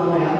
all around.